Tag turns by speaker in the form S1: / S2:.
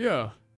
S1: Yeah.